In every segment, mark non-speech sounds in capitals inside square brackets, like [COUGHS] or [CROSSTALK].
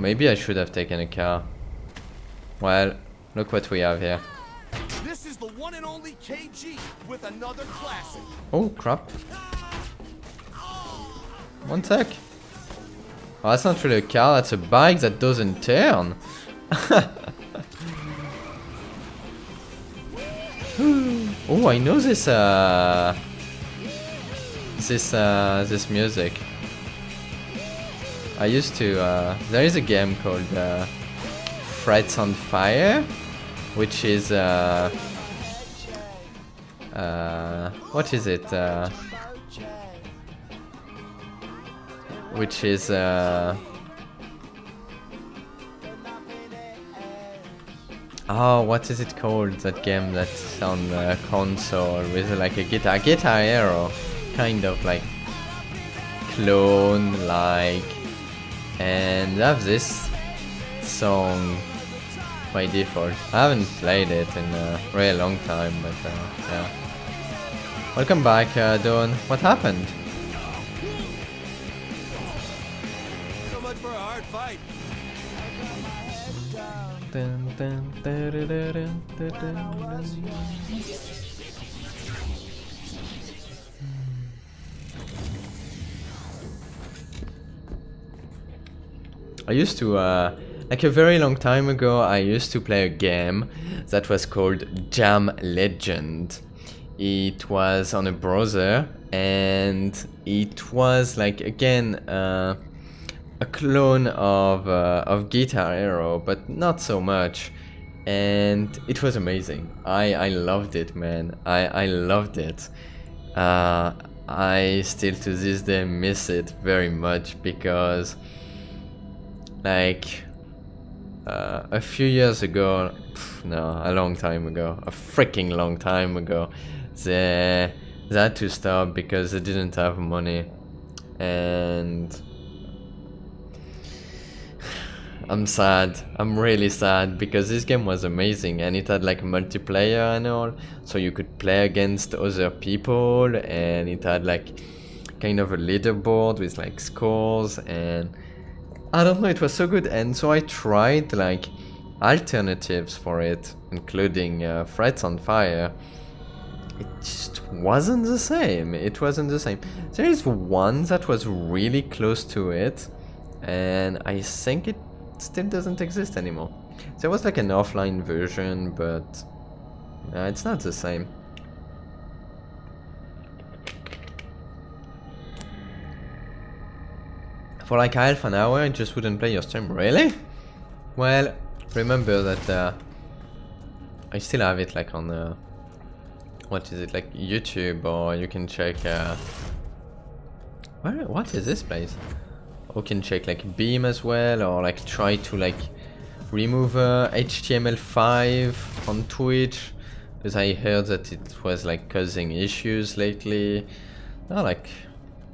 Maybe I should have taken a car. Well, look what we have here. This is the one and only KG with another classic. Oh, crap. One sec. Oh, that's not really a car, that's a bike that doesn't turn. [LAUGHS] oh, I know this, uh... This, uh, this music. I used to, uh, there is a game called, uh, Frets on Fire, which is, uh, uh, what is it, uh, which is, uh, Oh, what is it called? That game that's on the console with like a guitar, Guitar Hero, kind of like clone like, and have this song by default. I haven't played it in a really long time, but uh, yeah. Welcome back, uh, Dawn. What happened? So much for a hard fight. Dun, dun, da-da-da-dun, I used to, uh, like a very long time ago, I used to play a game that was called Jam Legend. It was on a browser and it was like, again, uh, a clone of, uh, of Guitar Hero, but not so much. And it was amazing. I, I loved it, man. I, I loved it. Uh, I still to this day miss it very much because like uh, a few years ago, pff, no, a long time ago, a freaking long time ago, they, they had to stop because they didn't have money, and I'm sad. I'm really sad because this game was amazing and it had like multiplayer and all, so you could play against other people, and it had like kind of a leaderboard with like scores and I don't know, it was so good, and so I tried like alternatives for it, including uh, Frets on Fire. It just wasn't the same. It wasn't the same. There is one that was really close to it, and I think it still doesn't exist anymore. There was like an offline version, but uh, it's not the same. For like half an hour, it just wouldn't play your stream. Really? Well, remember that uh, I still have it like on uh, what is it like YouTube or you can check. Uh, where? What is this place? Or can check like Beam as well, or like try to like remove uh, HTML5 on Twitch, because I heard that it was like causing issues lately. Not like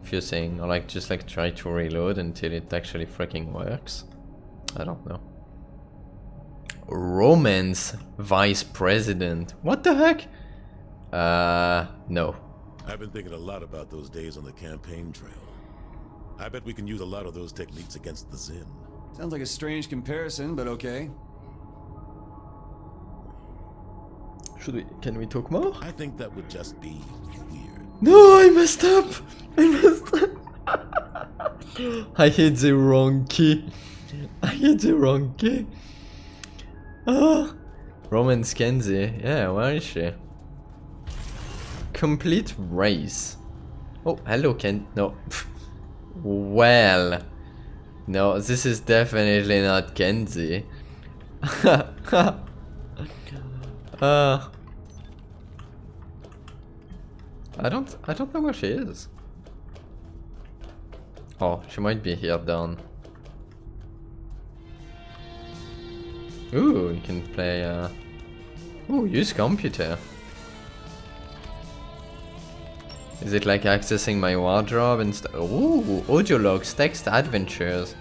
few things, or like just like try to reload until it actually freaking works. I don't know. Romance vice president. What the heck? Uh, no. I've been thinking a lot about those days on the campaign trail. I bet we can use a lot of those techniques against the Zin. Sounds like a strange comparison, but okay. Should we? Can we talk more? I think that would just be weird. No, I messed up. I messed up. [LAUGHS] I hit the wrong key. I hit the wrong key. Ah, Romance Kinzie. Yeah, where is she? Complete race. Oh, hello, Ken. No. [LAUGHS] well. No, this is definitely not Kinzie. uh, [LAUGHS] I don't I don't know where she is. Oh, she might be here down. Ooh, you can play uh Ooh, use computer. Is it like accessing my wardrobe and stuff? Ooh, audio logs, text adventures.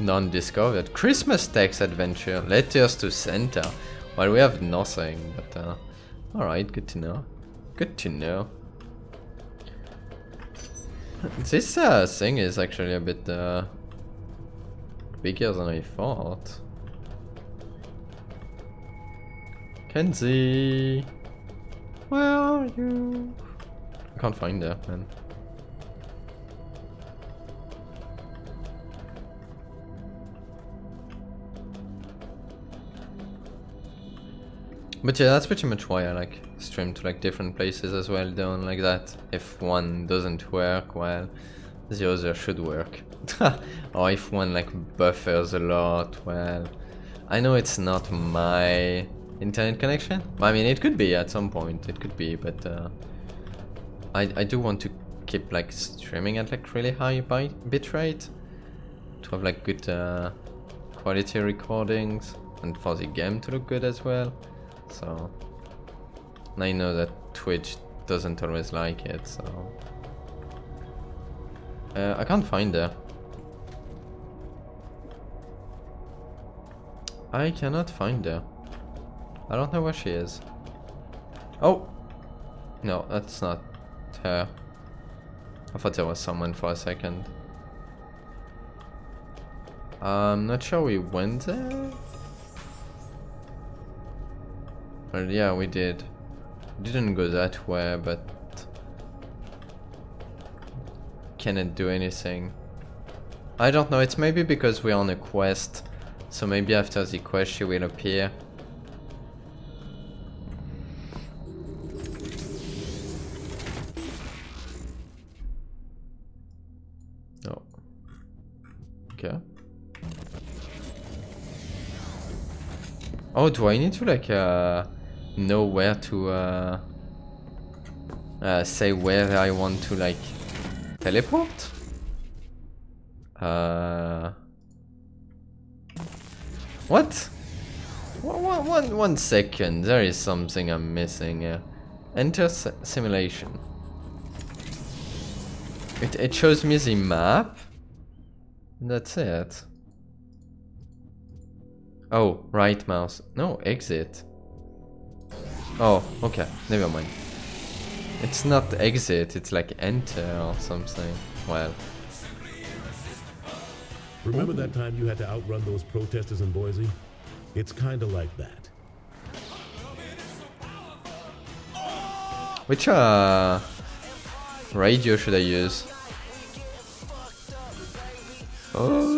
Non-discovered. Christmas text adventure. Letters to Santa. Well, we have nothing, but uh, alright, good to know. Good to know. This uh, thing is actually a bit, uh, bigger than I thought. Kinzie! Where are you? I can't find her, man. But yeah, that's pretty much why I like stream to like different places as well, doing like that. If one doesn't work, well, the other should work. [LAUGHS] or if one like buffers a lot, well, I know it's not my internet connection. I mean, it could be at some point, it could be, but uh, I, I do want to keep like streaming at like really high bitrate to have like good uh, quality recordings and for the game to look good as well. So I know that Twitch doesn't always like it, so uh, I can't find her. I cannot find her. I don't know where she is. Oh! No, that's not her. I thought there was someone for a second. I'm not sure we went there. Well, yeah, we did. Didn't go that way, but cannot do anything. I don't know, it's maybe because we're on a quest. So maybe after the quest she will appear. Oh. Okay. Oh, do I need to like uh know where to uh, uh, say where I want to like teleport? Uh, what? One, one, one second, there is something I'm missing here. Enter simulation. It, it shows me the map. That's it. Oh, right mouse. No, exit. Oh, okay, never mind. It's not exit, it's like enter or something. Well. Remember that time you had to outrun those protesters in Boise? It's kinda like that. Which uh radio should I use? Oh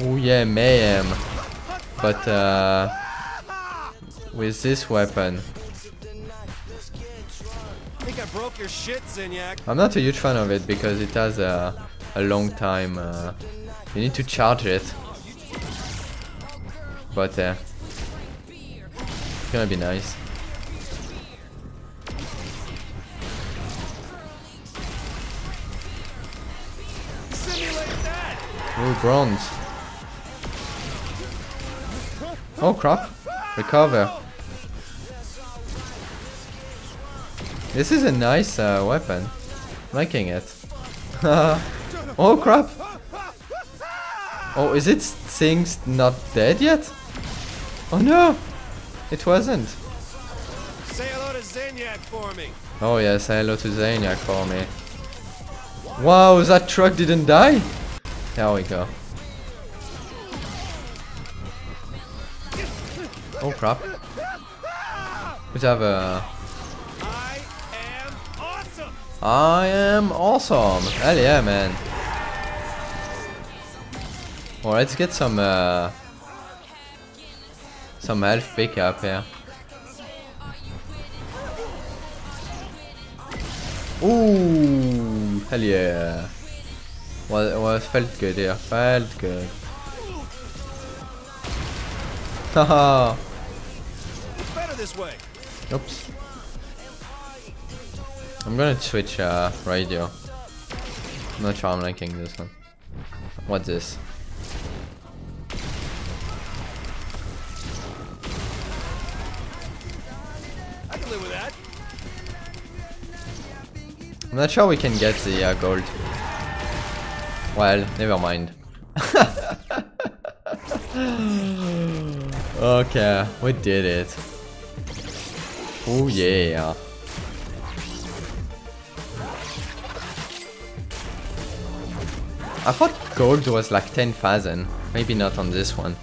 Oh yeah, mayhem. But uh, with this weapon. I'm not a huge fan of it because it has a, a long time. Uh, you need to charge it. But uh, it's gonna be nice. Ooh, bronze. Oh crap. Recover. This is a nice uh, weapon. Liking it. [LAUGHS] oh crap. Oh, is it things not dead yet? Oh no! It wasn't. Say hello to Zinyak for me. Oh yeah, say hello to Zinyak for me. Wow, that truck didn't die? There we go. Crap. We have a. I am awesome. I am awesome. Hell yeah, man. Well, let's get some uh, some health pickup here. Ooh, hell yeah. Well, well, felt good, yeah, felt good. [LAUGHS] Haha this way. Oops. I'm gonna switch uh, radio. I'm not sure I'm liking this one. What's this? I can live with that. I'm not sure we can get the uh, gold. Well, never mind. [LAUGHS] okay, we did it. Oh yeah. I thought gold was like 10,000. Maybe not on this one.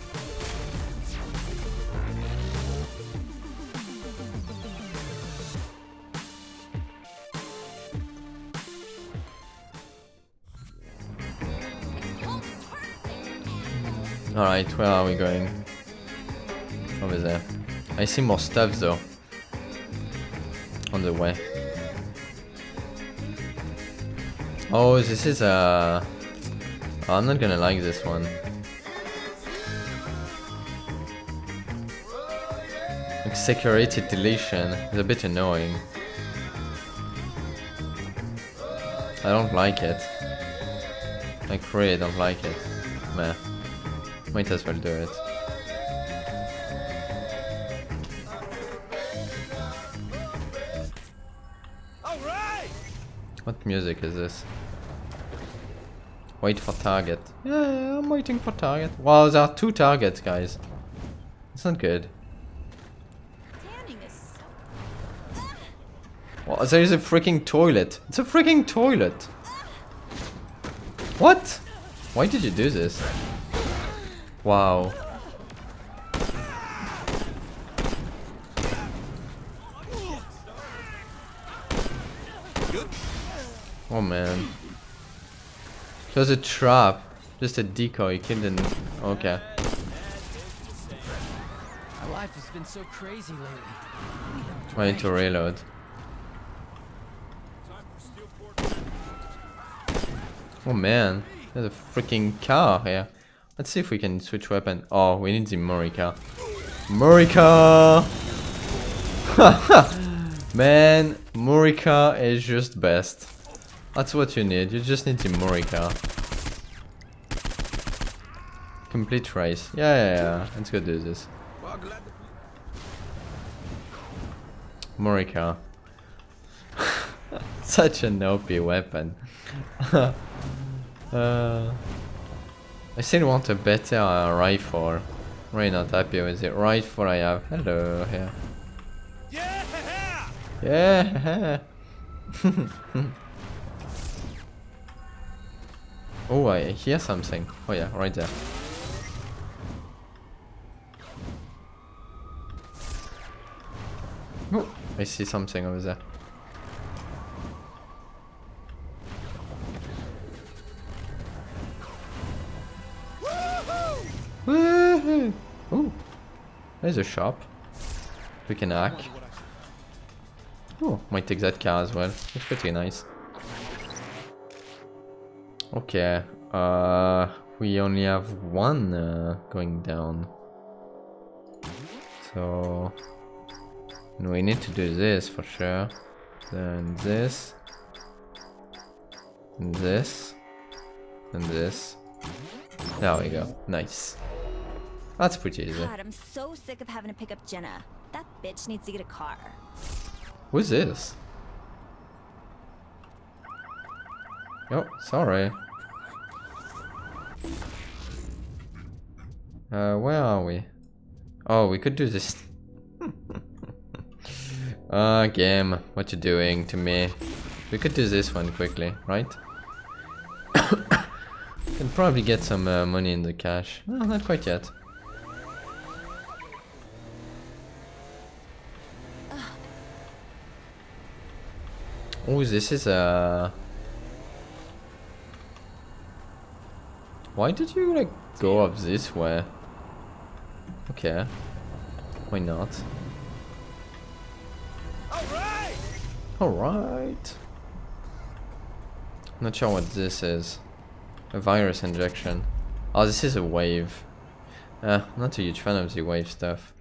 Alright, where are we going? Over there. I see more stuff though. On the way. Oh, this is a... Oh, I'm not gonna like this one. Security deletion is a bit annoying. I don't like it. I really don't like it. Meh. Might as well do it. What music is this? Wait for target. Yeah, I'm waiting for target. Wow, there are two targets, guys. It's not good. Tanning is so Well, there is a freaking toilet. It's a freaking toilet. What? Why did you do this? Wow. Oh man. It was a trap. Just a decoy. Kid didn't. Okay. My life has been so crazy lately. I need to reload. Oh man. There's a freaking car here. Let's see if we can switch weapon. Oh, we need the Morika. Morika! [LAUGHS] Man, Morika is just best. That's what you need. You just need the Morika. Complete race. Yeah, yeah, yeah. Let's go do this. Morika. [LAUGHS] Such an OP weapon. [LAUGHS] uh, I still want a better uh, rifle. Really not happy with the rifle I have. Hello here. Yeah. Yeah. [LAUGHS] oh, I hear something. Oh yeah, right there. Oh, I see something over there. Ooh, there's a shop. We can hack. Oh, might take that car as well. It's pretty nice. Okay, uh, we only have one uh, going down. So, we need to do this for sure. Then this, and this, and this. There we go. Nice. That's pretty easy. God, I'm so sick of having to pick up Jenna. That bitch needs to get a car. Who's this? Oh, sorry. Uh, where are we? Oh, we could do this. [LAUGHS] uh, game, what you doing to me? We could do this one quickly, right? [COUGHS] Can probably get some uh, money in the cash. No, not quite yet. Oh, this is a. Why did you like go up this way? Okay. Why not? All right. Alright. Not sure what this is. A virus injection. Oh, this is a wave. Uh, not a huge fan of the wave stuff.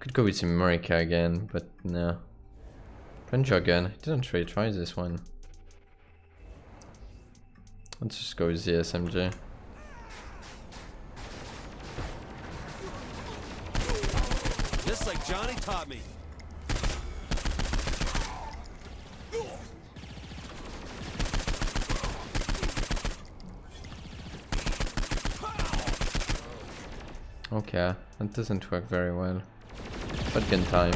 Could go with America again, but no. French again. Didn't really try this one. Let's just go with the SMG. Johnny taught me. Okay, that doesn't work very well. But good time.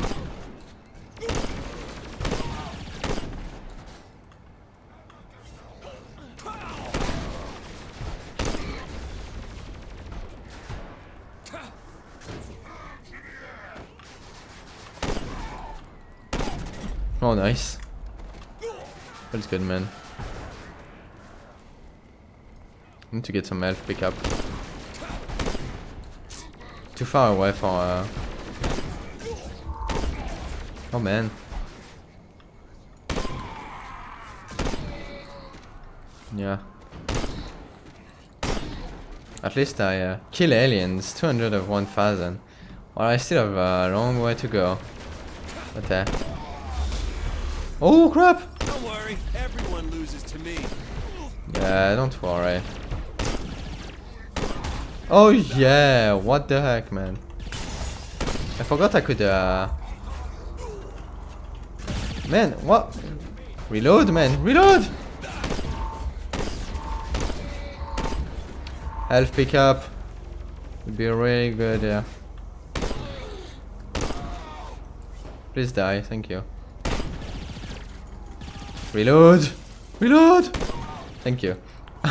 Nice. That's good, man. Need to get some health pickup. Too far away for. Uh... Oh man. Yeah. At least I uh, kill aliens. 200 of 1000. Well, I still have a long way to go. But uh. Oh crap! Don't worry, everyone loses to me. Yeah, don't worry. Oh yeah, what the heck, man? I forgot I could, uh... Man, what? Reload, man, reload! Health pickup. Would be really good, yeah. Please die, thank you. Reload! Reload! Thank you. [LAUGHS]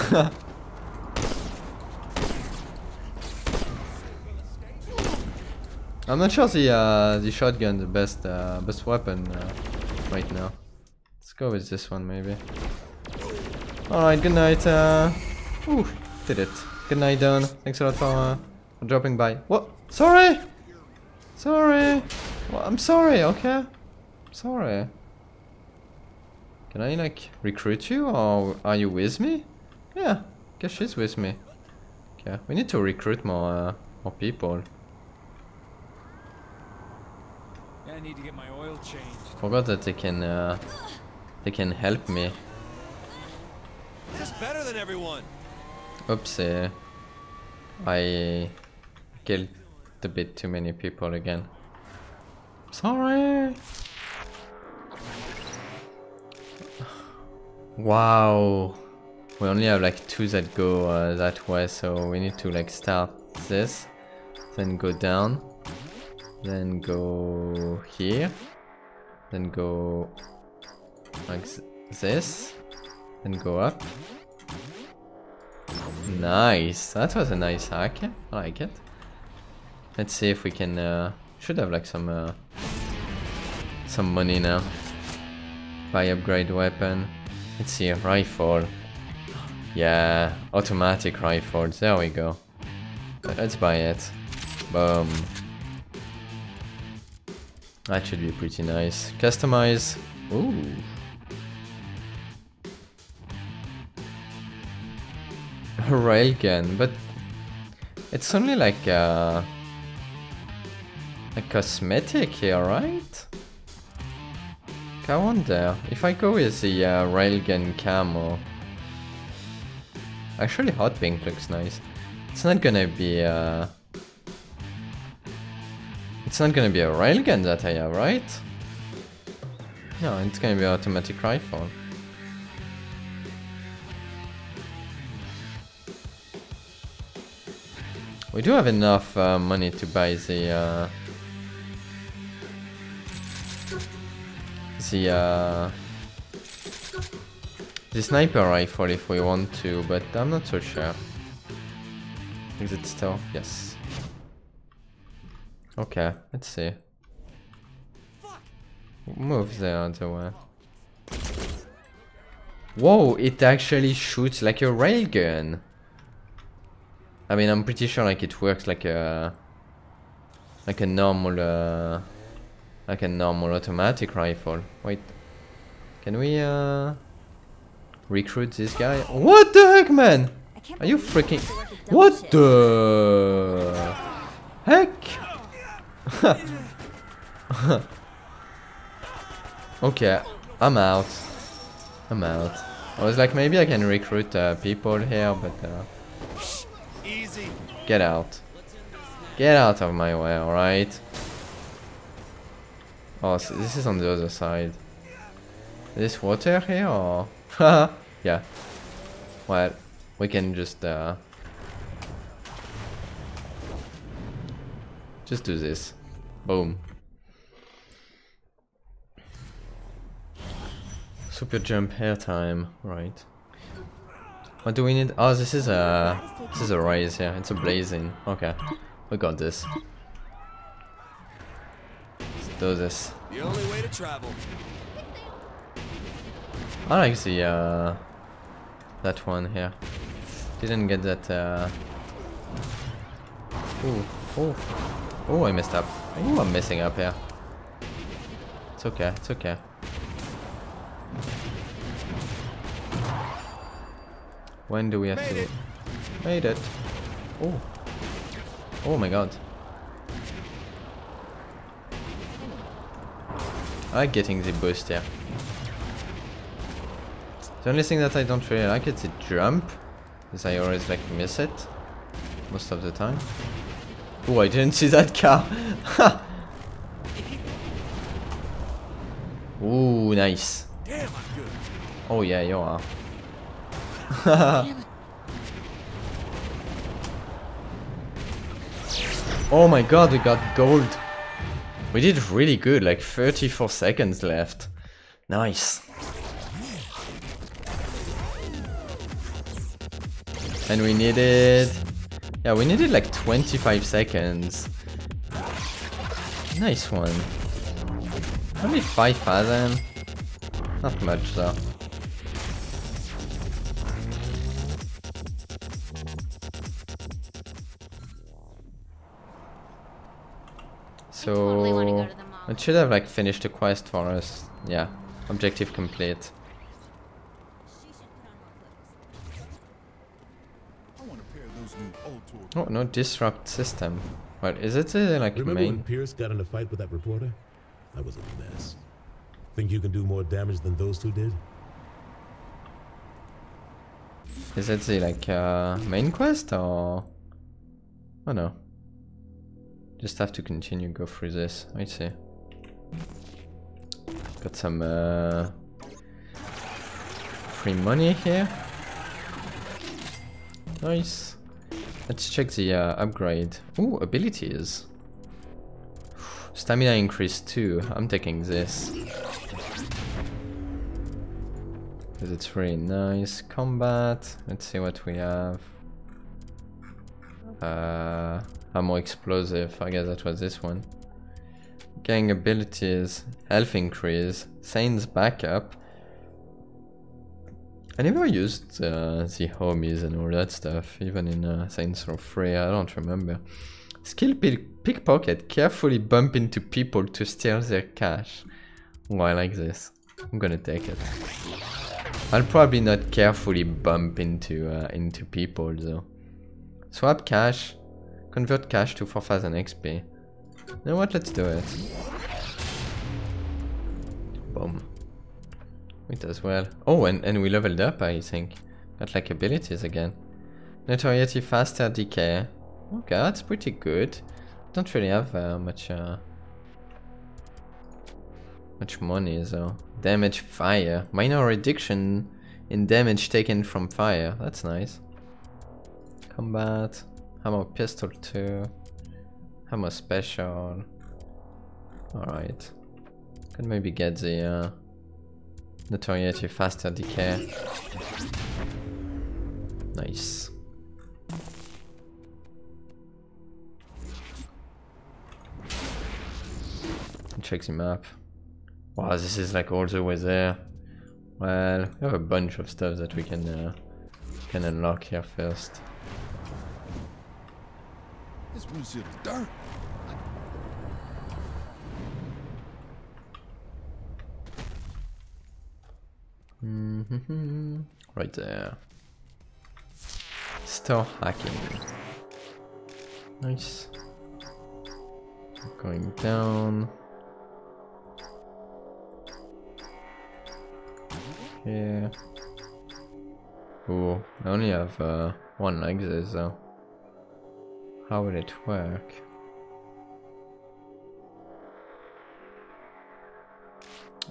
I'm not sure the uh, the shotgun the best uh, best weapon uh, right now. Let's go with this one maybe. Alright, good night. Uh, ooh, did it. Good night, Don. Thanks a lot for, uh, for dropping by. What? Sorry. Sorry. Well, I'm sorry. Okay. Sorry. Can I like recruit you or are you with me? Yeah, guess she's with me. Okay, we need to recruit more uh, more people. Yeah, I need to get my oil changed. Forgot that they can uh, they can help me. Just better than everyone. Oops, uh, I killed a bit too many people again. Sorry. Wow. We only have like two that go uh, that way, so we need to like start this, then go down, then go here, then go like this, then go up. Nice, that was a nice hack. I like it. Let's see if we can. Uh, should have like some uh, some money now. Buy upgrade weapon. Let's see, a rifle. Yeah, automatic rifles. There we go. Let's buy it. Boom. That should be pretty nice. Customize. Ooh. [LAUGHS] A railgun, but it's only like a, a cosmetic here, right? I wonder if I go with the uh, railgun camo. Actually, hot pink looks nice. It's not gonna be uh, It's not gonna be a railgun that I have, right? No, it's gonna be automatic rifle. We do have enough uh, money to buy the the uh, the sniper rifle if we want to, but I'm not so sure. Is it still? Yes. Okay, let's see. Move the other way. Whoa, it actually shoots like a railgun. I mean, I'm pretty sure like it works like a like a normal uh, like a normal automatic rifle. Wait, can we uh recruit this guy? What the heck, man? Are you freaking? you have to work a double What the heck? [LAUGHS] okay, I'm out. I'm out. I was like, maybe I can recruit uh, people here, but uh, get out. Get out of my way, alright? Oh, so this is on the other side. Is this water here or? [LAUGHS] yeah. Well, we can just uh, just do this. Boom. Super jump hair time, right? What do we need? Oh, this is a this is a raise. Yeah, it's a blazing. Okay, we got this. Let's do this. The only way to travel. I like the uh, that one here. Didn't get that. Uh... Ooh, oh, oh! I messed up. Ooh, I'm messing up here. It's okay. It's okay. When do we have Made to? it. Made it. Oh. Oh my god. Like getting the boost here. The only thing that I don't really like is the jump. Because I always like miss it. Most of the time. Oh, I didn't [LAUGHS] see that car. [LAUGHS] Ooh, nice. Oh yeah, you are. [LAUGHS] oh my god, we got gold. We did really good, like 34 seconds left. Nice. And we needed... Yeah, we needed like 25 seconds. Nice one. Only 5,000. Not much though. Totally wanna So to it should have like finished the quest for us. Yeah, objective complete. I want a pair of those new old tour. Oh no, disrupt system. What is it? Uh, like Remember when main? Pierce got in a fight with that reporter? That was a mess. Think you can do more damage than those two did? Is it the like uh, main quest or? Oh no. Just have to continue go through this. I see. Got some uh, free money here. Nice. Let's check the uh, upgrade. Ooh, abilities. Stamina increase too. I'm taking this. Because it's really nice. Combat. Let's see what we have. Uh, ammo explosive. I guess that was this one. Gang abilities. Health increase. Saints backup. I never used uh, the homies and all that stuff, even in uh, Saints Row 3, I don't remember. Skill pick pickpocket, carefully bump into people to steal their cash. Oh, I like this. I'm gonna take it. I'll probably not carefully bump into uh, into people though. Swap cash, convert cash to 4000 XP. You know what, let's do it. Boom. It as well. Oh, and, and we leveled up, I think. Got like abilities again. Notoriety faster decay. Okay, that's pretty good. Don't really have uh, much uh, much money though. Damage fire. Minor reduction in damage taken from fire. That's nice. Combat. Hammer pistol 2. Hammer special. Alright. Could maybe get the uh, notoriety faster decay. Nice. Check the map. Wow, this is like all the way there. Well, we have a bunch of stuff that we can uh, can unlock here first. This windshield is dirt. hmm Right there. Still hacking. Nice. Going down. Here. Ooh, I only have uh, one exit though. How will it work?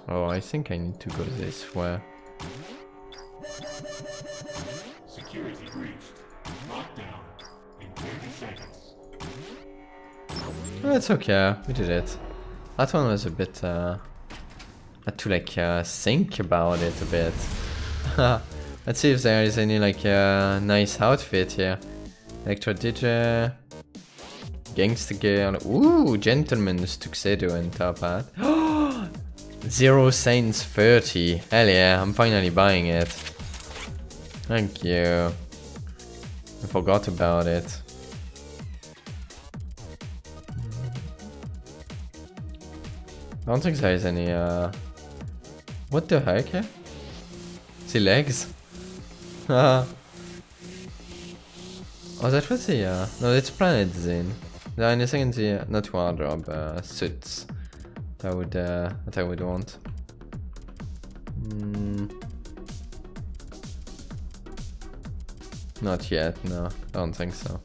Oh, I think I need to go this way. Security breached. Lockdown in 30 seconds. Oh, it's okay, we did it. That one was a bit, uh... had to like uh, think about it a bit. [LAUGHS] Let's see if there is any like uh, nice outfit here. Electro DJ, Gangster Girl, ooh, Gentleman's Tuxedo and top hat. [GASPS] Zero Saints 30. Hell yeah, I'm finally buying it. Thank you. I forgot about it. I don't think there's any, uh... What the heck? The legs? [LAUGHS] oh, that was the, uh... No, it's Planet Zin. Is anything in the... Not wardrobe, uh, suits. That I would, uh, that I would want. Mm. Not yet, no. I don't think so.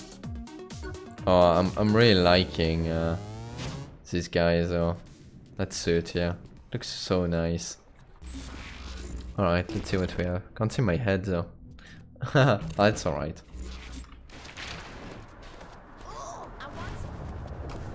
Oh, I'm, I'm really liking, uh... Guys, though. That suit, yeah. Looks so nice. Alright, let's see what we have. Can't see my head though. [LAUGHS] That's alright.